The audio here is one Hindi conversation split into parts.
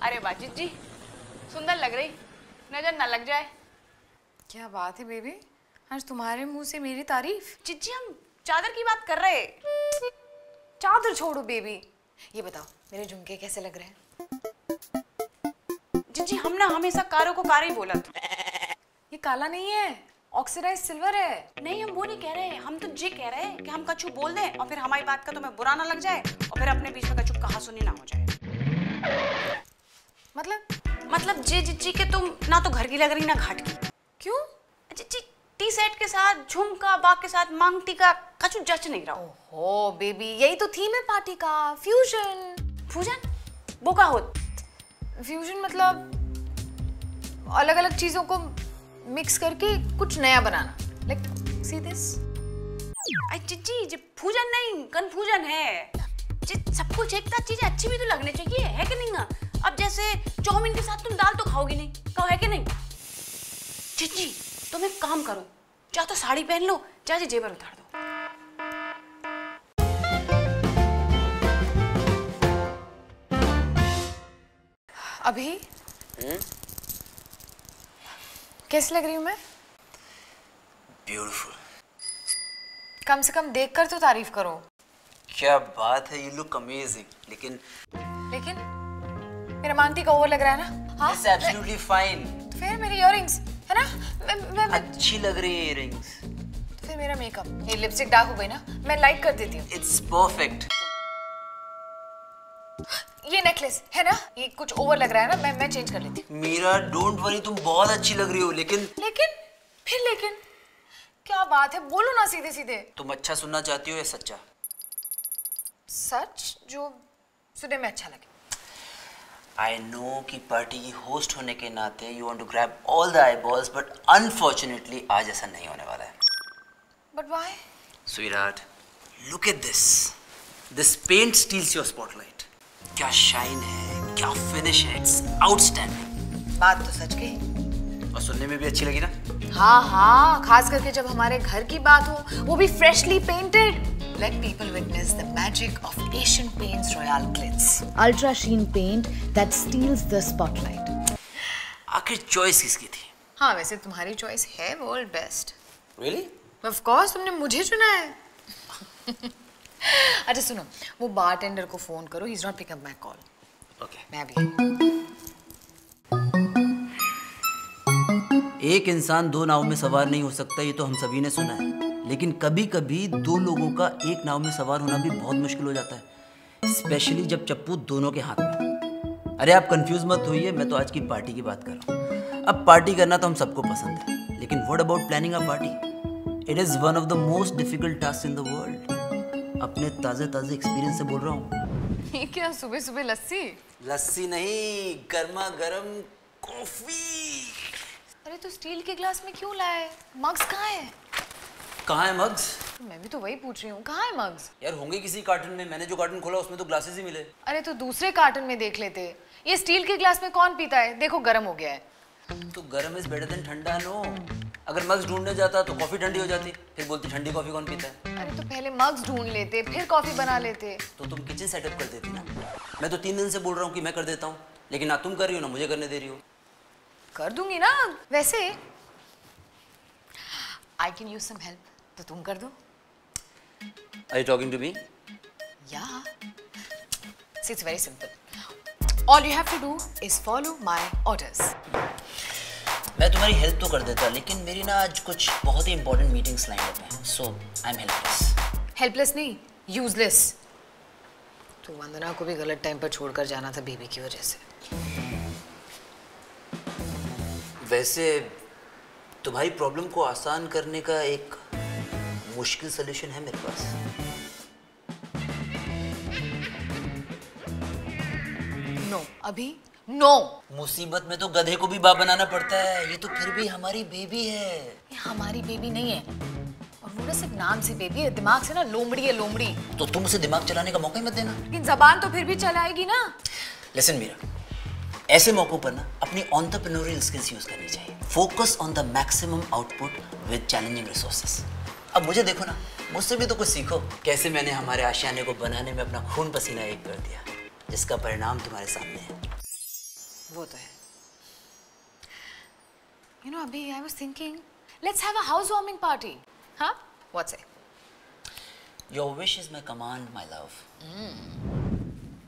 अरे बाजित जी सुंदर लग रही। नज़र न लग जाए। क्या बात है बेबी आज तुम्हारे मुँह से मेरी तारीफ़। चिज्जी हम चादर की बात कर रहे चादर छोड़ो बेबी। ये बताओ मेरे झुमके कैसे लग रहे हैं? चिज्जी हम ना हमेशा कारों को कार ही बोला था। ये काला नहीं है? ऑक्सीडाइज सिल्वर है। नहीं हम वो नहीं कह रहे हैं। हम तो ये कह रहे हैं कि हम कछु बोल दें और फिर हमारी बात का तुम्हें बुरा ना लग जाए और फिर अपने बीच में कछु कहा सुनी ना हो जाए। मतलब मतलब जे जिज्जी के तुम ना तो घर की लग रही ना घाट की। क्यों? जिज्जी टी सेट के साथ झुमका बाग के साथ मांग टीका कछु जच नहीं रहा। ओहो बेबी यही तो थीम है पार्टी का। फ्यूजन फ्यूजन वो का होत फ्यूजन मतलब अलग अलग चीज़ों को मिक्स करके कुछ नया बनाना। लाइक सी दिस आई ये फूजन नहीं कन्फ्यूज़न है। जी सब कुछ एक साथ चीज़ें अच्छी भी तो लगनी चाहिए है कि नहीं? अब जैसे चाउमीन के साथ तुम दाल तो खाओगी नहीं कहो है कि नहीं? चिज्जी तुम एक काम करो चाहे तो साड़ी पहन लो चाहे जेबर उतार दो। अभी कैसी लग रही हूँ मैं? ब्यूटीफुल कम से कम देखकर तो तारीफ़ करो। क्या बात है यू लुक अमेजिंग लेकिन लेकिन मेरा मांगटी का ओवर लग रहा है ना? हाँ। इट्स एब्सोल्युटली फाइन तो फिर मेरी इयररिंग्स है ना? मैं, मैं, मैं, अच्छी लग रही है इयरिंग्स तो फिर मेरा मेकअप ये लिपस्टिक डार्क हो गई ना मैं लाइक कर देती हूँ। इट्स परफेक्ट ये नेकलेस है ना? ये कुछ ओवर लग रहा है ना? मैं मैं चेंज कर लेती मीरा डोंट वरी तुम बहुत अच्छी लग रही हो लेकिन लेकिन फिर लेकिन क्या बात है? बोलो ना सीधे सीधे तुम अच्छा सुनना चाहती हो या सच्चा? सच जो सुनने में अच्छा लगे। आई नो कि पार्टी की होस्ट होने के नाते you want to grab all the eyeballs but unfortunately आज ऐसा नहीं होने वाला है। But why sweetheart look at this this paint steals your spotlight क्या शाइन है क्या फिनिश है इट्स आउटस्टैंडिंग बात तो सच कही। और सुनने में भी अच्छी लगी ना? हाँ हाँ खास करके जब हमारे घर की बात हो वो भी freshly painted Let people witness the magic of Asian Paints Royal Glitz. ultra sheen paint that steals the spotlight. आखिर चॉइस किसकी थी? हाँ वैसे तुम्हारी चॉइस है world best really of course तुमने मुझे चुना है। अच्छा सुनो वो बारटेंडर को फ़ोन करो is not pick up my call okay मैं भी एक इंसान दो नाव में सवार नहीं हो सकता ये तो हम सभी ने सुना है। लेकिन कभी कभी दो लोगों का एक नाव में सवार होना भी बहुत मुश्किल हो जाता है स्पेशली जब चप्पू दोनों के हाथ में। अरे आप कंफ्यूज मत होइए मैं तो आज की पार्टी की बात कर रहा हूँ। अब पार्टी करना तो हम सबको पसंद है लेकिन what about planning a party it is one of the most difficult task in the world अपने ताज़े ताज़े एक्सपीरियंस से बोल रहा हूँ। ये क्या सुबह सुबह लस्सी? लस्सी नहीं गर्मा गर्म कॉफ़ी। अरे तो स्टील के ग्लास में क्यों लाए? मग्स कहाँ है? कहाँ है मग्स? मैं भी तो वही पूछ रही हूँ कहाँ है मग्स? यार होंगे किसी कार्टन में मैंने जो कार्टन खोला उसमें तो ग्लासेस ही मिले। अरे तो दूसरे कार्टन में देख लेते। ये स्टील के ग्लास में कौन पीता है? देखो गर्म हो गया है। तो गर्म इज़ बेटर देन ठंडा नो। अगर मग्स ढूँढने जाता तो कॉफ़ी ठंडी हो जाती। फिर बोलती ठंडी कॉफ़ी कौन पीता है? अरे तो पहले मग्स ढूंढ लेते फिर कॉफ़ी बना लेते। तो तुम किचन सेटअप कर देती ना। मैं तो तीन दिन से बोल रहा हूँ कि मैं कर देता हूँ लेकिन ना तुम कर रही हो ना मुझे करने दे रही हो। कर दूँगी ना। वैसे I can use some help तो तुम कर दो। You talking to me? या it's very simple all you have to do is follow my orders मैं तुम्हारी हेल्प तो कर देता लेकिन मेरी ना आज कुछ बहुत ही इंपॉर्टेंट मीटिंग्स लाइन अप हैं so I am helpless helpless नहीं यूजलेस तो वंदना को भी गलत टाइम पर छोड़कर जाना था बेबी की वजह से। वैसे तुम्हारी प्रॉब्लम को आसान करने का एक मुश्किल सोल्यूशन है मेरे पास। अभी? नो मुसीबत में तो गधे को भी बाप बनाना पड़ता है। ये तो फिर भी हमारी बेबी है। ये हमारी बेबी नहीं है। और वो ना सिर्फ़ नाम से बेबी है दिमाग से ना लोमड़ी है लोमड़ी। तो तुम उसे दिमाग चलाने का मौका ही मत देना। लेकिन जबान तो फिर भी चलाएगी ना। लिसन मीरा ऐसे मौकों पर ना अपनी ऑन्टरप्रेन्योरियल स्किल्स यूज़ करनी चाहिए। Focus on the maximum output with challenging resources अब मुझे देखो ना मुझसे भी तो कुछ सीखो। कैसे मैंने हमारे आशियाने को बनाने में अपना खून पसीना एक कर दिया। जिसका परिणाम तुम्हारे सामने है। वो तो है। You know, Abhi, I was thinking, let's have a housewarming party. Huh? What's it? Your wish is my command my love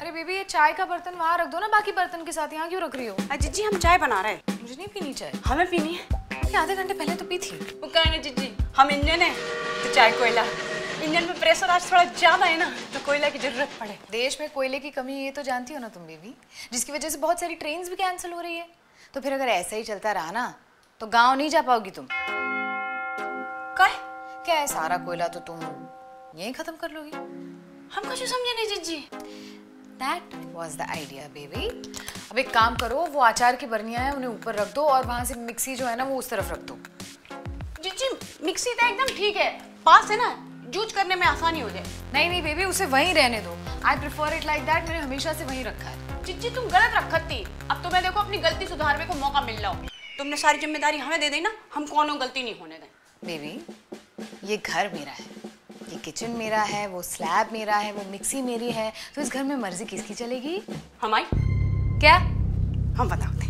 अरे बेबी ये चाय का बर्तन वहाँ रख दो ना बाकी बर्तन के साथ यहाँ क्यों रख रही हो? आ, जीजी हम चाय बना रहे हैं। मुझे नहीं पीनी चाय। हमें पीनी है। आधे घंटे पहले तो पी थी। वो कहे ना जीजी हम इंजन है तो चाय कोयला। इंजन में प्रेशर आज थोड़ा ज़्यादा है ना तो कोयला की ज़रूरत पड़े। देश में कोयले की कमी है, ये तो जानती हो ना तुम बेबी जिसकी वजह से बहुत सारी ट्रेन्स भी कैंसिल हो रही है। तो फिर अगर ऐसा ही चलता रहा ना तो गाँव नहीं जा पाओगी तुम। कहे क्या है सारा कोयला तो तुम यहीं खत्म कर लोगी? हम कुछ समझे नहीं जीजी। That was the idea baby अब एक काम करो वो आचार की बर्नियाँ हैं उन्हें ऊपर रख दो और वहाँ से मिक्सी जो है ना वो उस तरफ़ रख दो। जीजी मिक्सी तो एकदम ठीक है पास है ना? जूझ करने में आसानी हो जाए। नहीं नहीं बेबी उसे वहीं रहने दो। I prefer it like that मैंने हमेशा से वहीं रखा है। जीजी तुम गलत रखत थी। अब तुम्हें देखो अपनी गलती सुधारने को मौका मिल रहा हो। तुमने सारी ज़िम्मेदारी हमें दे दी ना हम कोनो गलती नहीं होने दें। बेबी ये घर मेरा है। ये किचन मेरा है वो स्लैब मेरा है वो मिक्सी मेरी है। तो इस घर में मर्ज़ी किसकी चलेगी? हमारी क्या? हम बताते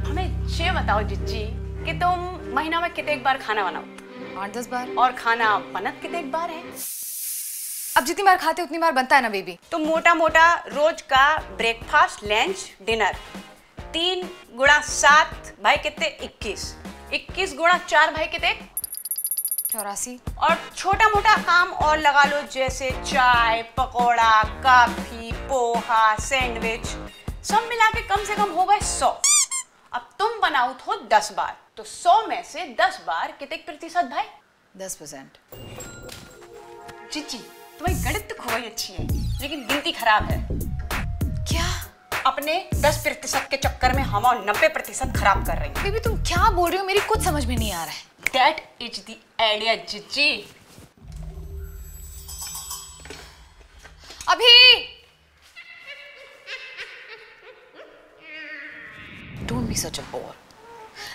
हमें ये बताओ जिज्जी कि तुम महीना में कितने एक बार खाना बनाओ? आठ दस बार। और खाना बनत कितने बार है। अब जितनी बार खाते उतनी बार बनता है ना बेबी तो मोटा मोटा रोज का ब्रेकफास्ट लंच डिनर तीन गुणा सात भाई कितने? इक्कीस। इक्कीस गुणा चार भाई कितने? चौरासी। और छोटा मोटा काम और लगा लो जैसे चाय पकौड़ा कॉफ़ी पोहा सैंडविच सब मिला के कम से कम हो गए सौ। अब तुम बनाओ तो दस बार। तो सौ में से दस बार कितने प्रतिशत भाई? दस परसेंट। जीजी तुम्हारी गणित तो खूब ही अच्छी है लेकिन गिनती खराब है। क्या? अपने दस प्रतिशत के चक्कर में हम और नब्बे प्रतिशत खराब कर रही बेबी तुम क्या बोल रही हो? मेरी कुछ समझ में नहीं आ रहा है। दैट इज़ द आइडिया जीजी। अभी! Don't be such a bore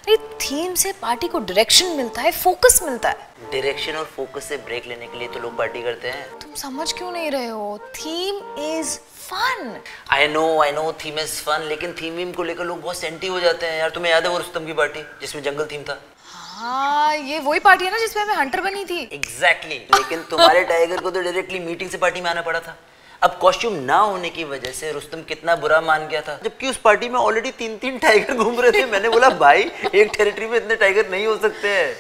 अरे थीम से पार्टी को डायरेक्शन मिलता है फोकस मिलता है। डायरेक्शन और फोकस से ब्रेक लेने के लिए तो लोग पार्टी करते हैं। तुम समझ क्यों नहीं रहे हो? Theme is fun I know I know theme is fun लेकिन थीम वीम को लेकर लोग बहुत सेंटी हो जाते हैं। यार तुम्हें याद है वो रुस्तम की पार्टी जिसमें जंगल थीम था? हाँ ये वही पार्टी है ना जिसमें मैं हंटर बनी थी। Exactly exactly. लेकिन तुम्हारे टाइगर को तो डायरेक्टली मीटिंग से पार्टी में आना पड़ा था। अब कॉस्ट्यूम ना होने की वजह से रुस्तम कितना बुरा मान गया था। जबकि उस पार्टी में ऑलरेडी तीन तीन टाइगर घूम रहे थे। मैंने बोला भाई एक टेरिटरी में इतने टाइगर नहीं हो सकते हैं।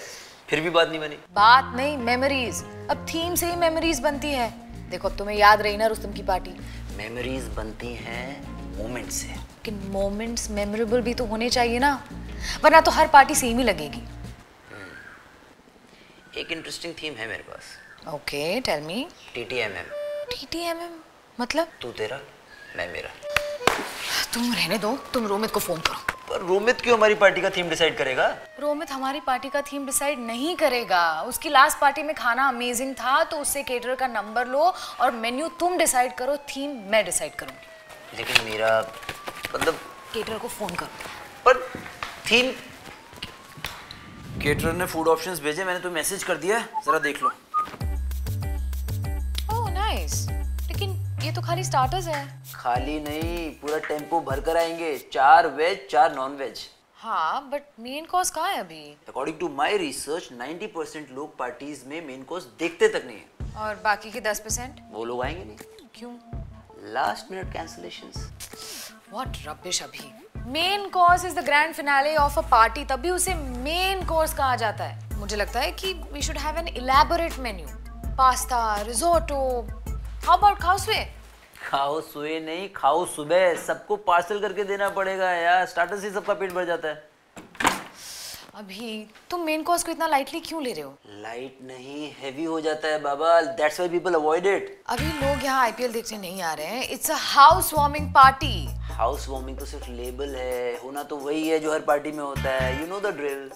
फिर भी बात नहीं बनी। बात नहीं मेमोरीज अब थीम से ही मेमोरीज बनती है। देखो अब तुम्हें याद रही ना रुस्तम की पार्टी मेमोरीज बनती हैं मोमेंट से। लेकिन मोमेंट्स मेमोरेबल भी तो होने चाहिए ना। वरना तो हर पार्टी सेम ही लगेगी। एक इंटरेस्टिंग थीम है मेरे पास। Okay tell me T T M M TTMM मतलब? तू तेरा मैं मेरा। तुम रहने दो तुम रोमित को फ़ोन करो। पर रोमित क्यों हमारी पार्टी का थीम डिसाइड करेगा? रोमित हमारी पार्टी का थीम डिसाइड नहीं करेगा। उसकी लास्ट पार्टी में खाना अमेजिंग था तो उससे केटरर का नंबर लो और मेन्यू तुम डिसाइड करो थीम मैं डिसाइड करूँगी। लेकिन मेरा मतलब केटरर को फ़ोन करो। पर थीम केटरर ने फ़ूड ऑप्शंस भेजे मैंने तो मैसेज कर दिया जरा देख लो। ओह नाइस लेकिन ये तो खाली स्टार्टर्स है। खाली नहीं पूरा टेंपो भर कर आएँगे। चार वेज चार नॉन वेज हाँ बट मेन कोर्स कहाँ है अभी? According to my research 90 percent लोग पार्टीज़ में मेन कोर्स देखते तक नहीं है। और बाकी के दस परसेंट वो लोग आएँगे नहीं। क्यों? Last minute cancellations what rubbish अभी। Main course is the grand finale of a party तभी उसे मेन कोर्स कहा जाता है। मुझे लगता है कि we should have an elaborate menu pasta risotto how about khow suey खाओ सोए नहीं खाओ सुबह। सबको पार्सल करके देना पड़ेगा यार। स्टार्टर से सबका पेट भर जाता है। अभी तुम मेन कोर्स को इतना लाइटली क्यों ले रहे हो? लाइट नहीं हैवी हो जाता है बाबा। That's why people avoid it अभी लोग यहाँ आईपीएल देखने नहीं आ रहे हैं। It's a house warming party house warming तो सिर्फ़ लेबल है। होना तो वही है जो हर पार्टी में होता है। यू नो द ड्रिल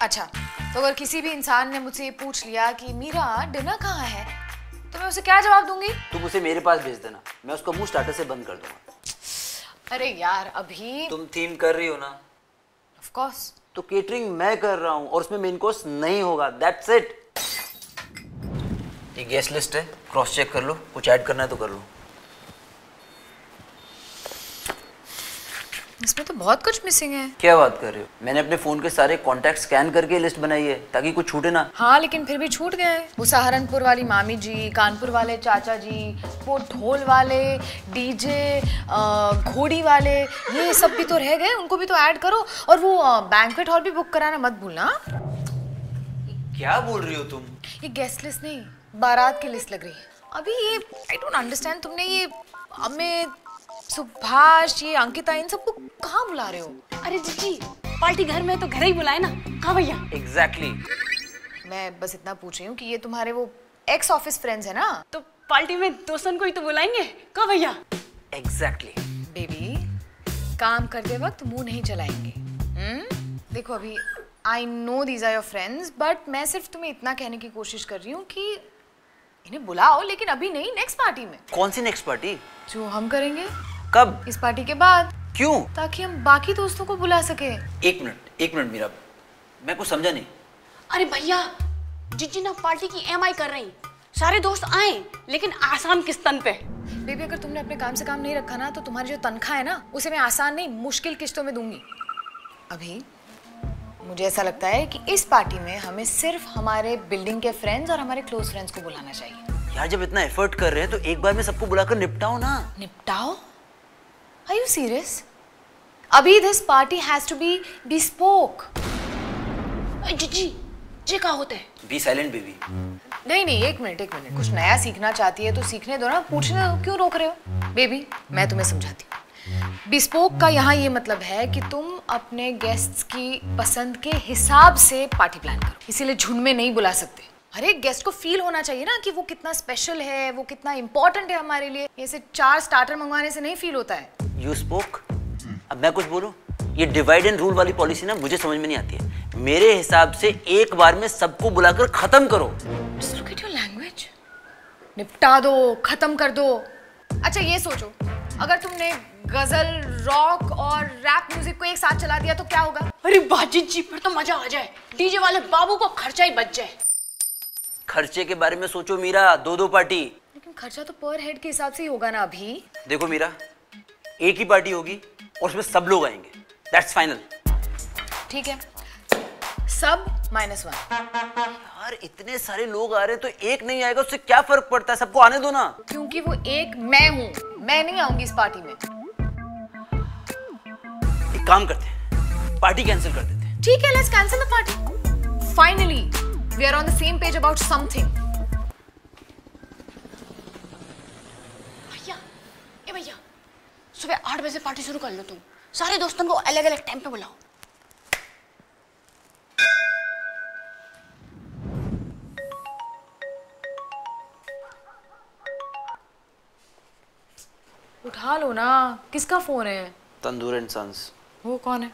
अच्छा तो अगर किसी भी इंसान ने मुझसे ये पूछ लिया कि मीरा डिनर कहाँ है? तो मैं उसे क्या जवाब दूँगी? तुम उसे मेरे पास भेज देना। मैं उसका मुँह स्टार्टर से बंद कर दूँगा। अरे यार अभी तुम थीम कर रही हो ना? ऑफ़ कोर्स तो केटरिंग मैं कर रहा हूँ और उसमें मेन कोर्स नहीं होगा। दैट्स इट ये गेस्ट लिस्ट है। क्रॉस चेक कर लो। कुछ ऐड करना है तो कर लो। इसमें तो बहुत कुछ मिसिंग है। क्या बात कर रहे हो? मैंने अपने फ़ोन के सारे कॉन्टैक्ट स्कैन करके लिस्ट बनाई है ताकि कुछ छूटे ना। हाँ लेकिन फिर भी छूट गए वो सहारनपुर वाली मामी जी कानपुर वाले चाचा जी वो ढोल वाले डीजे घोड़ी वाले ये सब भी तो रह गए। उनको भी तो ऐड करो। और वो बैंकवेट हॉल भी बुक कराना मत भूलना। क्या बोल रही हो तुम? ये गेस्ट लिस्ट नहीं बारात की लिस्ट लग रही है। अभी ये आई डोंट अंडरस्टैंड तुमने ये अमित सुभाष ये अंकिता इन सबको कहाँ बुला रहे हो? अरे जीजी पार्टी घर में है तो घर ही बुलाए ना। कहा भैया? एग्जैक्टली मैं बस इतना पूछ रही हूँ कि ये तुम्हारे वो एक्स ऑफ़िस फ्रेंड्स है ना? तो पार्टी में दोस्तों को ही तो बुलाएँगे? कहा भैया? एग्जैक्टली बेबी काम करते वक्त मुँह नहीं चलाएँगे। हम्म? देखो अभी I know these are your friends but मैं सिर्फ़ तुम्हें इतना कहने की कोशिश कर रही हूँ कि इन्हें बुलाओ लेकिन अभी नहीं नेक्स्ट पार्टी में। कौन सी नेक्स्ट पार्टी जो हम करेंगे। कब? इस पार्टी के बाद। क्यों? ताकि हम बाकी दोस्तों को बुला सके। एक मिनट एक मिनट मीरा। मैं कुछ समझा नहीं। अरे भैया जीजी ना पार्टी की एमआई कर रही। सारे दोस्त आए लेकिन आसान किस्तन पे? बेबी अगर तुमने अपने काम से काम नहीं रखा ना तो तुम्हारी जो तनख्वाह है ना उसे मैं आसान नहीं मुश्किल किस्तों में दूँगी। अभी मुझे ऐसा लगता है कि इस पार्टी में हमें सिर्फ़ हमारे बिल्डिंग के फ्रेंड्स और हमारे क्लोज फ्रेंड्स को बुलाना चाहिए। यार जब इतना एफर्ट कर रहे हैं तो एक बार में सबको बुलाकर निपटाओ ना। निपटाओ? आर यू सीरियस अभी this party has to be bespoke. जीजी जे का होते हैं? बी साइलेंट बेबी नहीं नहीं एक मिनट एक मिनट। कुछ नया सीखना चाहती है तो सीखने दो ना। पूछने दो क्यों रोक रहे हो? बेबी मैं तुम्हें समझाती हूँ। बिस्पोक का यहाँ ये मतलब है कि तुम अपने गेस्ट्स की पसंद के हिसाब से पार्टी प्लान करो। इसीलिए झुंड में नहीं बुला सकते। हर एक गेस्ट को फील होना चाहिए ना कि वो कितना स्पेशल है वो कितना इंपॉर्टेंट है हमारे लिए। ऐसे चार स्टार्टर मंगवाने से नहीं फील होता है। यू स्पोक अब मैं कुछ बोलूँ? ये डिवाइड एंड रूल वाली पॉलिसी ना मुझे समझ में नहीं आती है। मेरे हिसाब से एक बार में सबको बुलाकर खत्म करो। लैंग्वेज निपटा दो खत्म कर दो। अच्छा ये सोचो अगर तुमने गज़ल रॉक और रैप म्यूज़िक को एक साथ चला दिया तो क्या होगा? अरे बाजी जी फिर तो मज़ा आ जाए। डीजे वाले बाबू को खर्चा ही बच जाए। खर्चे के बारे में सोचो मीरा दो दो पार्टी। लेकिन खर्चा तो पर हेड के हिसाब से ही होगा ना अभी। देखो मीरा एक ही पार्टी होगी और उसमें सब लोग आएँगे। दैट्स फाइनल ठीक है। सब माइनस वन यार इतने सारे लोग आ रहे हैं तो एक नहीं आएगा उससे क्या फ़र्क पड़ता है? सबको आने दो ना। क्योंकि वो एक मैं हूँ। मैं नहीं आऊँगी इस पार्टी में। एक काम करते हैं। पार्टी कैंसिल कर देते हैं। ठीक है let's cancel the party finally we are on the same page about something भैया ए भैया सुबह आठ बजे पार्टी शुरू कर लो तुम। सारे दोस्तों को अलग अलग टाइम पे बुलाओ। उठा लो ना। किसका फ़ोन है? Tandoor and Sons. वो कौन है?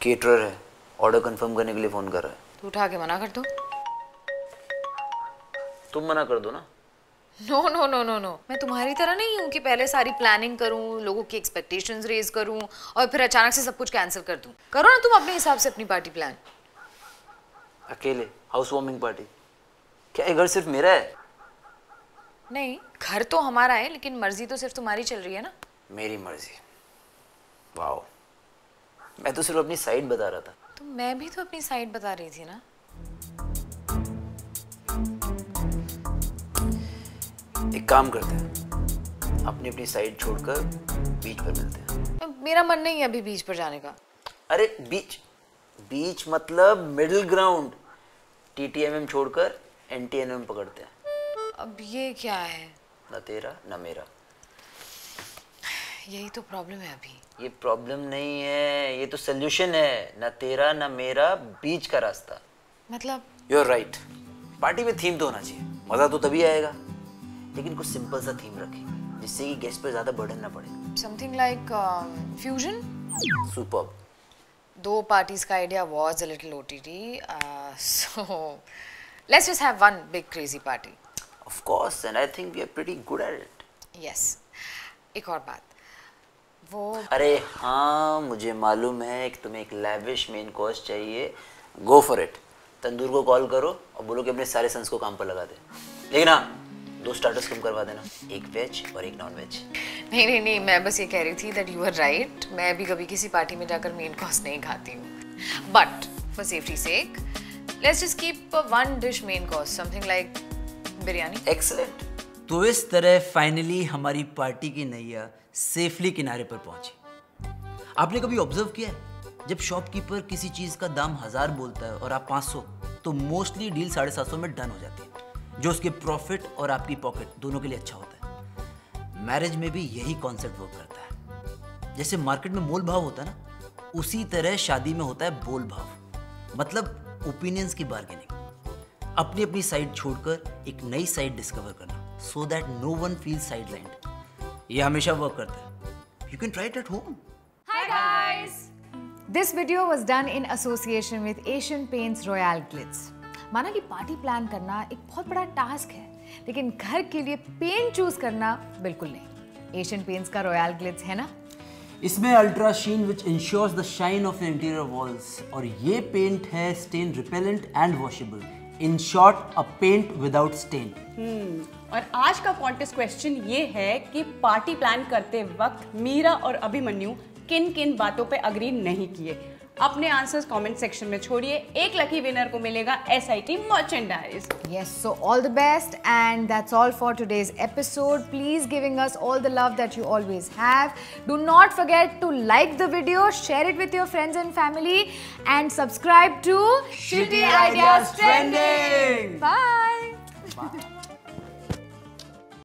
केटरर है। ऑर्डर कंफर्म करने के लिए फ़ोन कर रहा है। तो उठा के मना कर दो। तुम मना कर दो ना। No no no no no मैं तुम्हारी तरह नहीं हूँ कि पहले सारी प्लानिंग करूँ लोगों की एक्सपेक्टेशंस रेज करूँ और फिर अचानक से सब कुछ कैंसिल कर दूँ। करो ना तुम अपने हिसाब से अपनी पार्टी प्लान अकेले हाउस वार्मिंग पार्टी क्या ये घर सिर्फ़ मेरा है? नहीं घर तो हमारा है लेकिन मर्ज़ी तो सिर्फ़ तुम्हारी चल रही है ना? मेरी मर्ज़ी। वाओ मैं तो सिर्फ़ अपनी साइड बता रहा था। तो मैं भी तो अपनी साइड बता रही थी ना? एक काम करते हैं अपनी अपनी साइड छोड़कर बीच पर मिलते हैं। मेरा मन नहीं है अभी बीच पर जाने का। अरे बीच बीच मतलब मिडिल ग्राउंड टीटीएमएम छोड़कर एनटीएनएम पकड़ते हैं। अब ये क्या है? ना तेरा ना मेरा। यही तो प्रॉब्लम है अभी। ये प्रॉब्लम नहीं है ये तो सोल्यूशन है। ना तेरा ना मेरा बीच का रास्ता। मतलब यू आर राइट पार्टी में थीम तो होना चाहिए। मज़ा तो तभी आएगा। लेकिन कुछ सिंपल सा थीम रखें जिससे कि गेस्ट पर ज़्यादा बर्डन ना पड़े। समथिंग लाइक फ्यूजन सुपर दो पार्टीज़ का idea was a little OTT so let's just have one big crazy party of course and I think we are pretty good at it yes एक और बात। वो अरे हाँ मुझे मालूम है कि तुम्हें एक लेविश मेन कोर्स चाहिए। गो फॉर इट तंदूर को कॉल करो और बोलो कि अपने सारे सन्स को काम पर लगा दे। लेकिन हाँ दो स्टार्टर्स कम करवा देना। एक वेज और एक नॉन वेज नहीं नहीं नहीं मैं बस ये कह रही थी दैट यू आर राइट मैं भी कभी किसी पार्टी में जाकर मेन कोर्स नहीं खाती हूँ। But for safety sake let's just keep one dish main course something like biryani excellent तो इस तरह फाइनली हमारी पार्टी की नैया सेफली किनारे पर पहुँची। आपने कभी ऑब्ज़र्व किया है? जब शॉपकीपर किसी चीज़ का दाम हज़ार बोलता है और आप 500 तो मोस्टली डील साढ़े सात सौ में डन हो जाती है। जो उसके प्रॉफिट और आपकी पॉकेट दोनों के लिए अच्छा होता है। मैरिज में भी यही कॉन्सेप्ट वर्क करता है। जैसे मार्केट में मोल भाव होता है ना, उसी तरह शादी में होता है बोल भाव। मतलब ओपिनियंस की बार्गेनिंग अपनी अपनी साइड छोड़कर एक नई साइड डिस्कवर करना so that no one feel side ये हमेशा वर्क करता है। You can try it at home Hi, guys! This video was done in association with Asian Paints Royal Glitz. माना कि पार्टी प्लान करना एक बहुत बड़ा टास्क है लेकिन घर के लिए पेंट चूज़ करना बिल्कुल नहीं। एशियन पेंट्स का रॉयल ग्लिट्स है ना? इसमें ultra sheen which ensures the shine of interior walls और ये पेंट है stain repellent and washable in short a paint without stain और आज का कॉन्टेस्ट क्वेश्चन ये है कि पार्टी प्लान करते वक्त मीरा और अभिमन्यु किन किन बातों पे अग्री नहीं किए। अपने आंसर्स कमेंट सेक्शन में छोड़िए। एक लकी विनर को मिलेगा S I T merchandise yes so all the best and that's all for today's episode please giving us all the love that you always have do not forget to like the video share it with your friends and family and subscribe to Shitty Ideas Trending bye